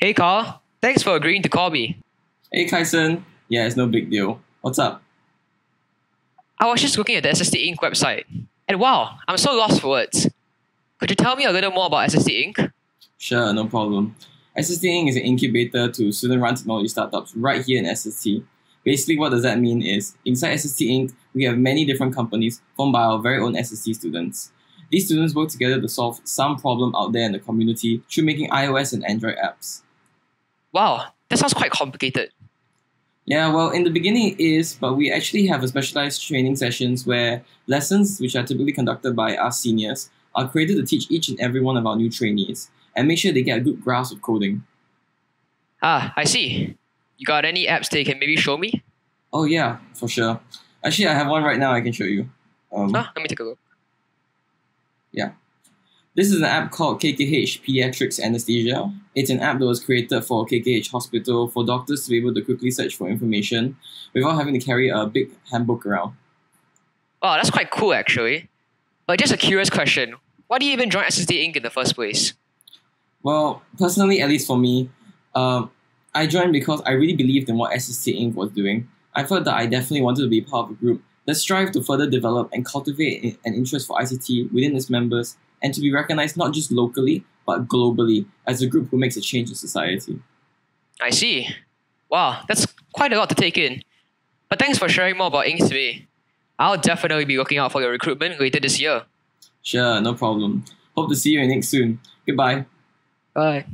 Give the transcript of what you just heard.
Hey Carl, thanks for agreeing to call me. Hey Kyson, yeah, it's no big deal. What's up? I was just looking at the SST Inc. website, and wow, I'm so lost for words. Could you tell me a little more about SST Inc.? Sure, no problem. SST Inc. is an incubator to student-run technology startups right here in SST. Basically, what does that mean is, inside SST Inc., we have many different companies formed by our very own SST students. These students work together to solve some problem out there in the community through making iOS and Android apps. Wow, that sounds quite complicated. Yeah, well, in the beginning it is, but we actually have a specialized training sessions where lessons, which are typically conducted by us seniors, are created to teach each and every one of our new trainees and make sure they get a good grasp of coding. Ah, I see. You got any apps that you can maybe show me? Oh yeah, for sure. Actually, I have one right now I can show you. Um, Ah, let me take a look. Yeah. This is an app called KKH Pediatrics Anesthesia. It's an app that was created for KKH Hospital for doctors to be able to quickly search for information without having to carry a big handbook around. Wow, that's quite cool actually. But just a curious question. Why do you even join SST Inc. in the first place? Well, personally, at least for me, um, I joined because I really believed in what SST Inc. was doing. I felt that I definitely wanted to be part of a group that strive to further develop and cultivate an interest for ICT within its members and to be recognized not just locally, but globally as a group who makes a change in society. I see. Wow, that's quite a lot to take in. But thanks for sharing more about Inc. today. I'll definitely be looking out for your recruitment later this year. Sure, no problem. Hope to see you in Inc. soon. Goodbye. Bye.